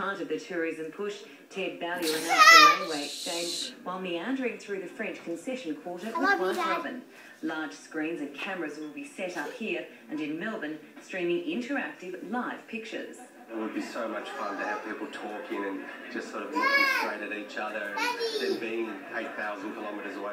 part of the tourism push, Ted Baillieu announced the Laneway Exchange while meandering through the French concession quarter with White Robin. Large screens and cameras will be set up here and in Melbourne, streaming interactive live pictures. It would be so much fun to have people talking and just sort of looking straight at each other and then being 8,000 kilometres away.